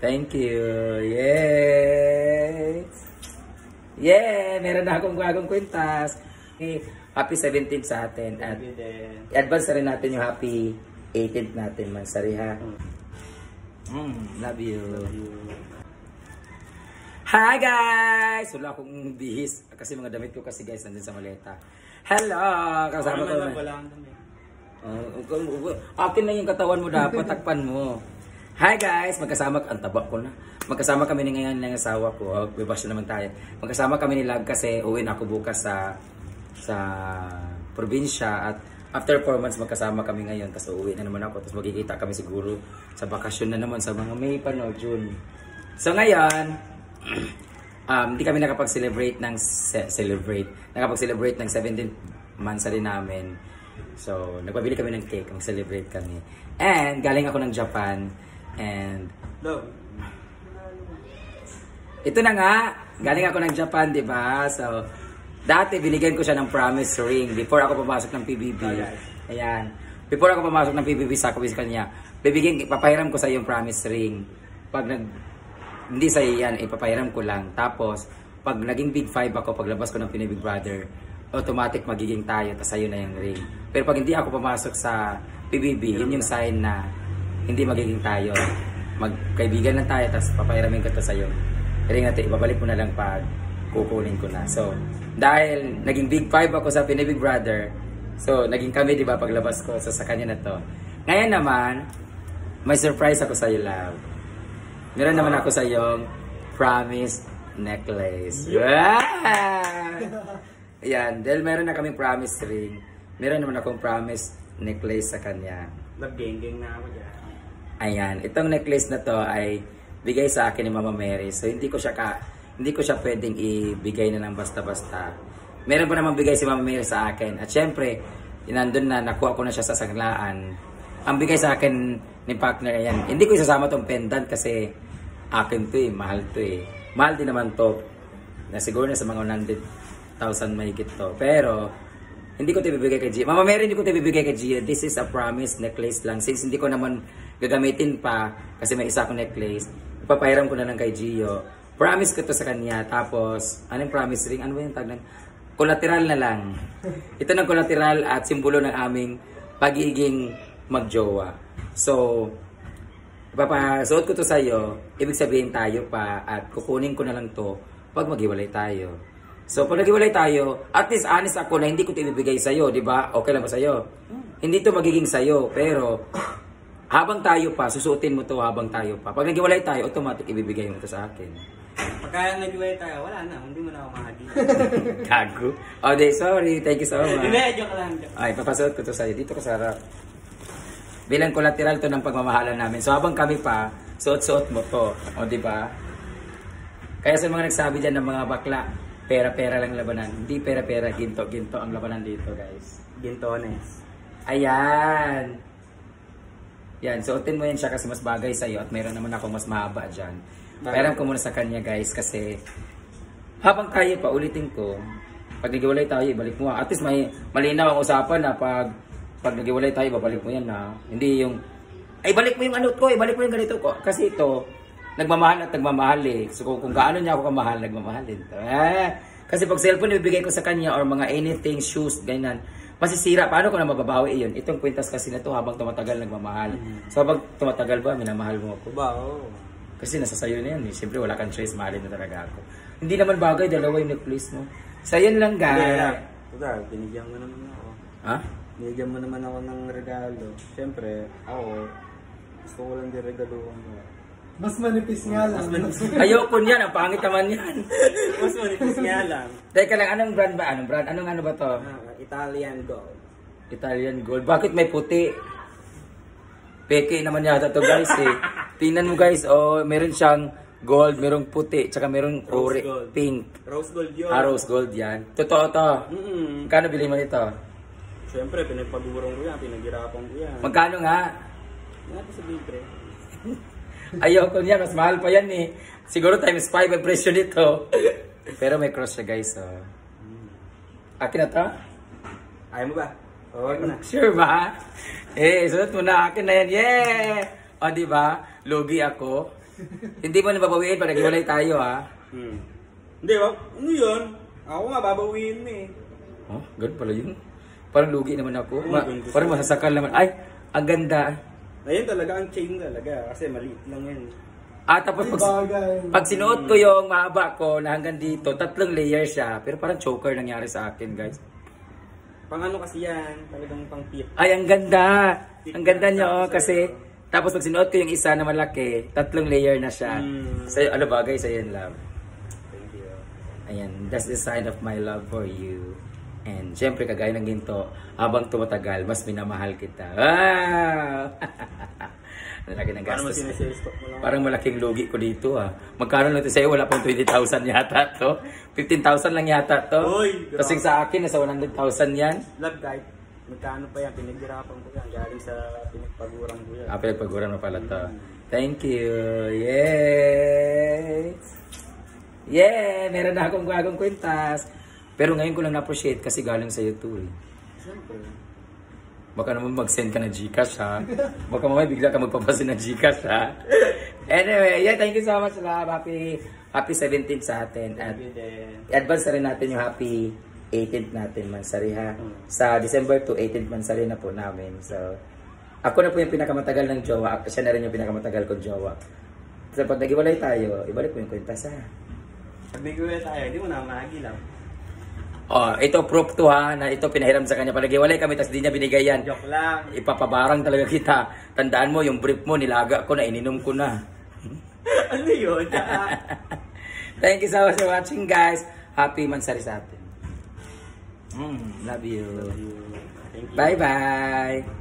Thank you. Yay! Yeah! Meron na akong bagong kwintas. Okay, Happy 17th sa atin. At na rin natin yung happy 18th natin, Mansari ha. Mm, love you. Hi guys! Wala akong bihis. Kasi mga damit ko kasi guys nandun sa maleta. Hello! Kasama ko. Wala, wala kang dumi. Uh, akin na yung katawan mo dapat, takpan mo. Hi guys! Magkasama, ang taba ko na. Magkasama kami ni ngayon ng asawa ko. Na naman tayo. Magkasama kami ni Lag kasi uwi na ako bukas sa sa probinsya at after 4 months magkasama kami ngayon tapos uuwi na naman ako tapos magkikita kami siguro sa bakasyon na naman sa mga May pa no, June. So ngayon, um, hindi kami nakapag-celebrate ng ce- celebrate. Nakapag-celebrate ng 17th monthsary namin. So, nagpabili kami ng cake, mag-celebrate kami. And galing ako ng Japan and Love. ito na nga, galing ako ng Japan, di ba? So, dati binigyan ko siya ng promise ring before ako pumasok ng PBB. Ayan. Before ako pumasok ng PBB, sa ko sa kanya, bibigyan, papahiram ko sa yung promise ring. Pag nag, hindi sa yan, ipapahiram ko lang. Tapos, pag naging big five ako, paglabas ko ng Pinoy Big Brother, automatic magiging tayo, tapos sa'yo na yung ring. Pero pag hindi ako pumasok sa PBB, yun yung sign na hindi magiging tayo. Magkaibigan lang tayo, tapos papahiramin ko to sa'yo. Ring natin, ibabalik mo na lang pag kukunin ko na. So, dahil naging big five ako sa Pinoy Big Brother, so, naging kami, di ba, paglabas ko. So, sa kanya na to. Ngayon naman, may surprise ako sa'yo, love. Meron naman ako sa yung promise necklace. Yeah! Ayan, dahil meron na kaming promise ring, meron naman akong promise necklace sa kanya. Gang na ako dyan. Ayan, itong necklace na to ay bigay sa akin ni Mama Mary. So hindi ko siya ka hindi ko siya pwedeng ibigay na lang basta-basta. Meron pa naman bigay si Mama Mary sa akin. At syempre, nandun na nakuha ko na siya sa sanglaan. Ang bigay sa akin ni partner yan. Hindi ko isasama tong pendant kasi akin to eh, mahal to eh. Mahal din naman to. Na siguro na sa mga 100,000 mahigit to. Pero hindi ko ito ibibigay kay Gia. Mama Mary, hindi ko ito ibibigay kay Gia. This is a promise necklace lang. Since hindi ko naman gagamitin pa kasi may isa akong necklace, ipapahiram ko na lang kay Gio. Promise ko to sa kanya. Tapos, anong promise ring? Ano ba yung tag ng? Collateral na lang. Ito ng collateral at simbolo ng aming pagiging magjowa. So, ipapasuot ko to sa'yo. Ibig sabihin tayo pa at kukunin ko na lang to pag maghiwalay tayo. So, pag naghiwalay tayo, at least honest ako na hindi ko ito ibibigay sa'yo, di ba? Okay lang ba sa'yo? Hindi to magiging sa'yo, pero habang tayo pa, susuotin mo to habang tayo pa. Pag naghiwalay tayo, automatic ibibigay mo to sa akin. Pagka nag-iway tayo, wala na. Hindi mo na ako mahagi. Gago. Oh, di, sorry. Thank you so much. Hindi, joke lang. joke. Ay, papasuot ko to sa'yo. Dito ko sa harap. Bilang collateral to ng pagmamahalan namin. So, habang kami pa, suot-suot mo to. O, di ba? Kaya sa mga nagsabi dyan ng mga bakla, pera-pera lang labanan. Hindi pera-pera, ginto-ginto ang labanan dito, guys. Gintones. Ayan. Yan, suotin mo yan siya kasi mas bagay sa'yo at meron naman ako mas mahaba dyan. Pairam ko muna sa kanya guys kasi habang kaya pa, ulitin ko, pag nagiwalay tayo, ibalik mo. At least may malinaw ang usapan na pag pag nagiwalay tayo, babalik mo yan na. Hindi yung, ay balik mo yung ano ko, ibalik mo yung ganito ko. Kasi ito, nagmamahal at nagmamahal eh. So kung, kung gaano niya ako kamahal, nagmamahal din. Eh, kasi pag cellphone ibibigay ko sa kanya or mga anything, shoes, ganyan, masisira. Paano ko na mababawi iyon? Itong kwintas kasi na to habang tumatagal nagmamahal. So habang tumatagal ba, minamahal mo ako. Ba, oo. Kasi nasa sayo na yan eh. Siyempre wala kang choice, mahalin na talaga ako. Hindi naman bagay, dalawa yung necklace mo. So yun lang Hindi, guys. Total, binigyan mo naman ako. Ha? Binigyan mo naman ako ng regalo. Siyempre, ako, gusto ko lang din regaluhan mo. Mas manipis nga lang. Mas manipis. Ayoko niyan, ang pangit naman yan. Mas manipis nga lang. Teka lang, anong brand ba? Anong brand? Anong ano ba to? Ah, Italian gold. Italian gold. Bakit may puti? Peke naman yata to guys eh. Tingnan mo guys, oh, meron siyang gold, merong puti, tsaka merong Rose ori, gold. pink. Rose gold yun. Ah, rose gold yan. Totoo to. Mm-mm. Magkano bili mo nito? Siyempre, pinagpagurong ko yan, pinaghirapan ko yan. Magkano nga? Hindi natin sa libre. Ayoko niyan, mas mahal pa yan eh. Siguro times 5 ang presyo nito. Pero may cross siya guys, oh. Akin na to? Ayaw mo ba? O, wag mo na. Sure ba? Eh, sunod mo na. Akin na yan. Yeah! O, di ba? Lugi ako. Hindi mo na babawiin pag naghiwalay tayo ha. Hmm. Hindi ba? Ano yun? Ako nga, babawiin eh. Oh, ganun pala yun. Parang lugi naman ako. Oo, Ma- parang masasakal naman. Ay, ang ganda. Ayun talaga ang chain talaga. Kasi maliit lang yan. Ah, tapos Ay, pag, pag sinuot ko yung mahaba ko na hanggang dito, tatlong layer siya. Pero parang choker nangyari sa akin, guys. Pang ano kasi yan? Talagang pang tip. Ay, ang ganda. Ang ganda niya, oh, kasi tapos pag sinuot ko yung isa na malaki, tatlong layer na siya. Mm. Sa'yo, ano bagay sa'yo yun, love? Thank you. Ayan, that's the sign of my love for you. And syempre, kagaya ng ginto, habang tumatagal, mas minamahal kita. Wow! Laki ng Paano mo gastos. lang? Parang malaking lugi ko dito ah. Magkano lang ito sa'yo? Wala pang 20,000 yata to. 15,000 lang yata to. Uy. Kasi sa akin, nasa 100,000 yan. Love kahit magkano pa yan, pinaghirapan ko yan. Galing sa pinagpaguran ko yan. Ah, pinagpaguran mo pala to. Thank you. Yay! Yeah! Meron na akong bagong kwintas. Pero ngayon ko lang na-appreciate kasi galing sa'yo to eh. Siyempre. Baka naman mag-send ka ng Gcash ha. Baka mamaya bigla ka magpapasin ng Gcash ha. Anyway, yeah, thank you so much love. Happy, happy 17th sa atin. At advance na rin natin yung happy 18th natin mansari ha. Sa December to 18th mansari na po namin. So, ako na po yung pinakamatagal ng jowa. Siya na rin yung pinakamatagal kong jowa. So, pag nag-iwalay tayo, ibalik mo yung kwintas ha. Pag bigyan tayo, hindi mo na magilaw. Oh, ito proof to ha, na ito pinahiram sa kanya. Pag nag-iwalay kami, tapos di niya binigay yan. Joke lang. Ipapabarang talaga kita. Tandaan mo, yung brief mo, nilaga ko na, ininom ko na. ano yun? Thank you so much for watching, guys. Happy Mansari sa atin. Mm, love you. Thank you. Bye-bye.